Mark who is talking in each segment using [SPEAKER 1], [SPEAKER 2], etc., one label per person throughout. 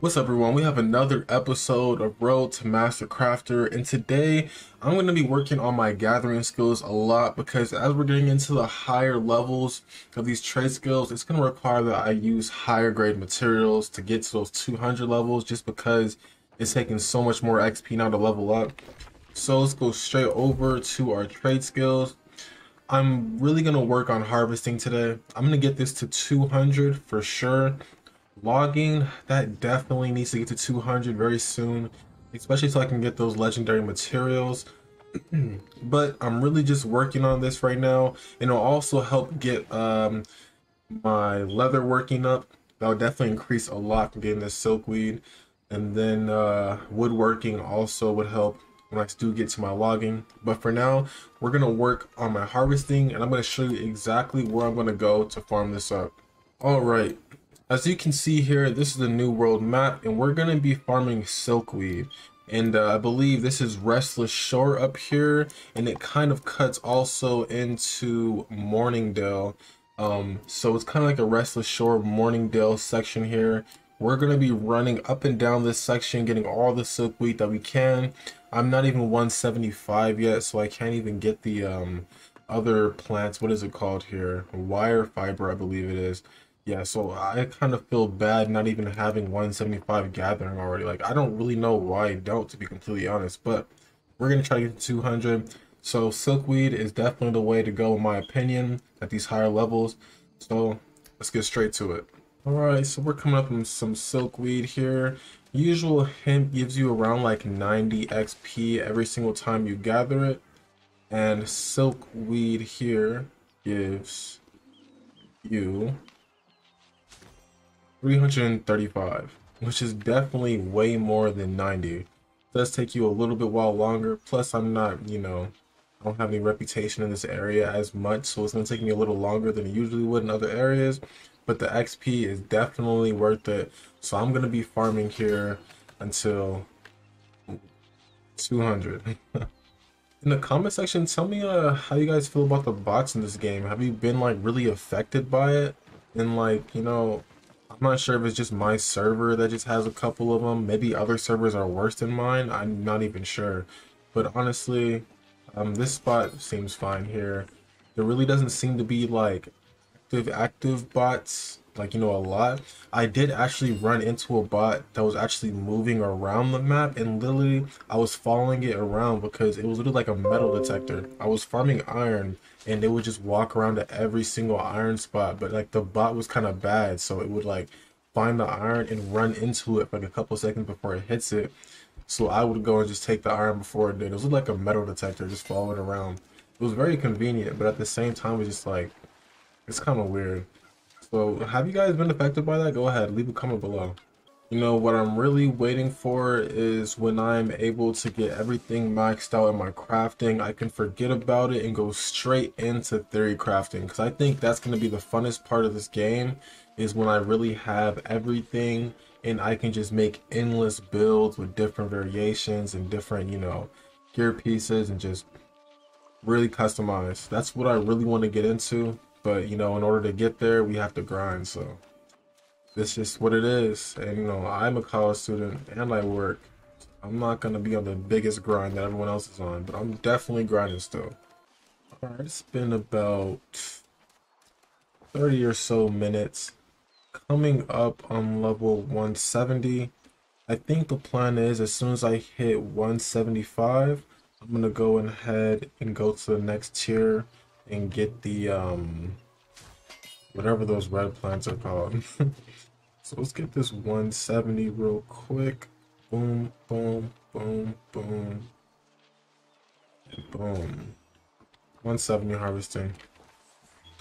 [SPEAKER 1] What's up everyone? We have another episode of Road to Master Crafter and today I'm going to be working on my gathering skills a lot because as we're getting into the higher levels of these trade skills it's going to require that I use higher grade materials to get to those 200 levels just because it's taking so much more XP now to level up. So let's go straight over to our trade skills. I'm really going to work on harvesting today. I'm going to get this to 200 for sure. Logging that definitely needs to get to 200 very soon especially so i can get those legendary materials. But i'm really just working on this right now. And it'll also help get um my leather working up. That will definitely increase a lot from getting this silkweed. And then uh woodworking also would help when I do get to my logging. But for now, we're going to work on my harvesting and I'm going to show you exactly where I'm going to go to farm this up. All right, as you can see here, this is the New World map, and we're going to be farming silkweed. And uh, I believe this is Restless Shore up here, and it kind of cuts also into Mourningdale. Um, so it's kind of like a Restless Shore Mourningdale section here. We're going to be running up and down this section, getting all the silkweed that we can. I'm not even 175 yet, so I can't even get the um, other plants. What is it called here? Wire fiber, I believe it is. Yeah, so I kind of feel bad not even having 175 gathering already. Like, I don't really know why I don't, to be completely honest. But we're going to try to get to 200. So silkweed is definitely the way to go, in my opinion, at these higher levels. So let's get straight to it. Alright, so we're coming up with some silkweed here. Usual hemp gives you around like 90 XP every single time you gather it. And silkweed here gives you 335, which is definitely way more than 90. It does take you a little bit while longer. Plus, I'm not, you know, I don't have any reputation in this area as much, so it's going to take me a little longer than it usually would in other areas. But the XP is definitely worth it. So I'm going to be farming here until 200. in the comment section, tell me uh, how you guys feel about the bots in this game. Have you been like really affected by it? And like, you know, I'm not sure if it's just my server that just has a couple of them. Maybe other servers are worse than mine. I'm not even sure. But honestly, um, this spot seems fine here. There really doesn't seem to be like active active bots like you know a lot. I did actually run into a bot that was actually moving around the map and literally i was following it around because it was literally like a metal detector. I was farming iron and it would just walk around to every single iron spot but like the bot was kind of bad so it would like find the iron and run into it for like a couple seconds before it hits it. So i would go and just take the iron before it did. It was like a metal detector just following around. It was very convenient but at the same time it was just like it's kind of weird so have you guys been affected by that? Go ahead, leave a comment below. You know, what I'm really waiting for is when I'm able to get everything maxed out in my crafting, I can forget about it and go straight into theory crafting. Because I think that's going to be the funnest part of this game is when I really have everything and I can just make endless builds with different variations and different, you know, gear pieces and just really customize. That's what I really want to get into. But you know, in order to get there, we have to grind. So this is what it is. And you know, I'm a college student and I work. I'm not gonna be on the biggest grind that everyone else is on, but I'm definitely grinding still. Alright, it's been about 30 or so minutes. Coming up on level 170. I think the plan is as soon as I hit 175, I'm gonna go ahead and go to the next tier and get the um whatever those red plants are called. so let's get this 170 real quick. Boom, boom, boom, boom, and boom. 170 harvesting.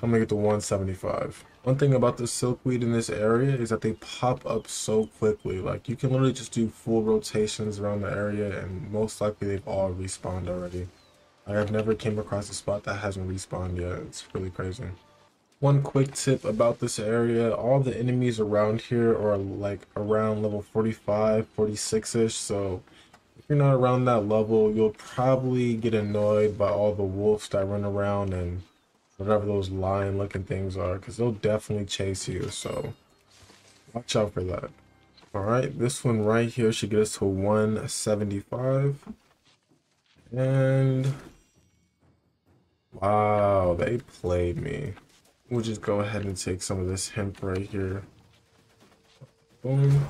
[SPEAKER 1] I'm gonna get to 175. One thing about the silkweed in this area is that they pop up so quickly. Like you can literally just do full rotations around the area and most likely they've all respawned already. Like I've never came across a spot that hasn't respawned yet. It's really crazy. One quick tip about this area, all the enemies around here are like around level 45, 46-ish, so if you're not around that level, you'll probably get annoyed by all the wolves that run around and whatever those lion looking things are because they'll definitely chase you. So watch out for that. All right, this one right here should get us to 175. And wow, they played me. We'll just go ahead and take some of this hemp right here. Boom.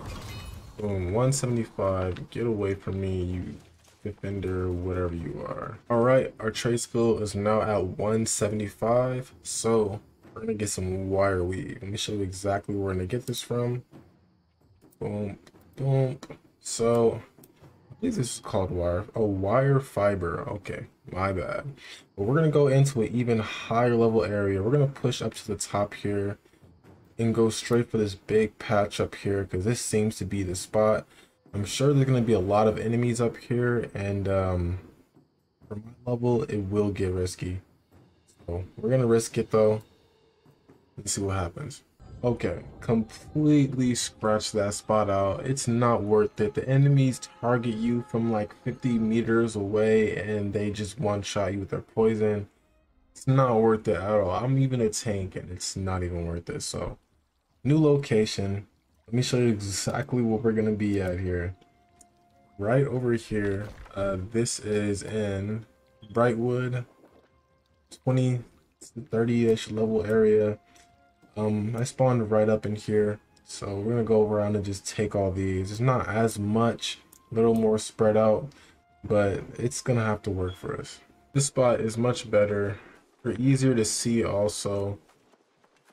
[SPEAKER 1] Boom. 175. Get away from me, you defender, whatever you are. All right, our trade skill is now at 175. So we're gonna get some wire weave. Let me show you exactly where we're gonna get this from. Boom, boom. So I believe this is called wire. Oh, wire fiber. Okay, my bad. But we're gonna go into an even higher level area. We're gonna push up to the top here and go straight for this big patch up here because this seems to be the spot. I'm sure there's going to be a lot of enemies up here and um, for my level it will get risky. So we're going to risk it though. Let's see what happens. Okay, completely scratch that spot out. It's not worth it. The enemies target you from like 50 meters away and they just one-shot you with their poison. It's not worth it at all. I'm even a tank and it's not even worth it. So new location. Let me show you exactly what we're gonna be at here. Right over here, uh, this is in Brightwood, 20, 30-ish level area. Um, I spawned right up in here, so we're gonna go around and just take all these. It's not as much, a little more spread out, but it's gonna have to work for us. This spot is much better, for easier to see also.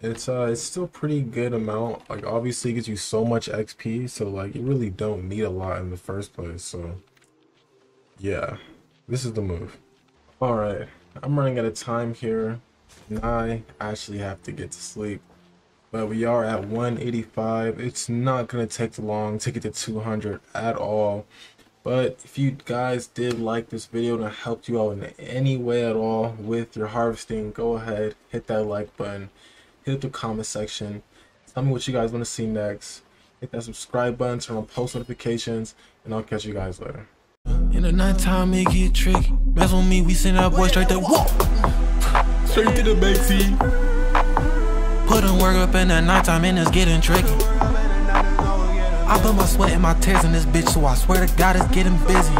[SPEAKER 1] It's uh it's still pretty good amount. Like obviously gives you so much xp so like you really don't need a lot in the first place so yeah. This is the move. All right. I'm running out of time here i actually have to get to sleep but we are at 185 it's not gonna take long to get to 200 at all but if you guys did like this video and it helped you out in any way at all with your harvesting go ahead hit that like button hit the comment section. Tell me what you guys want to see next. Hit that subscribe button, turn on post notifications, and I'll catch you guys later.
[SPEAKER 2] In the nighttime, it get tricky. Mess with me, we send our boys straight to.
[SPEAKER 1] Straight to the
[SPEAKER 2] work up in the nighttime, and it's getting tricky. I put my sweat and my tears in this bitch, so I swear to God it's getting busy.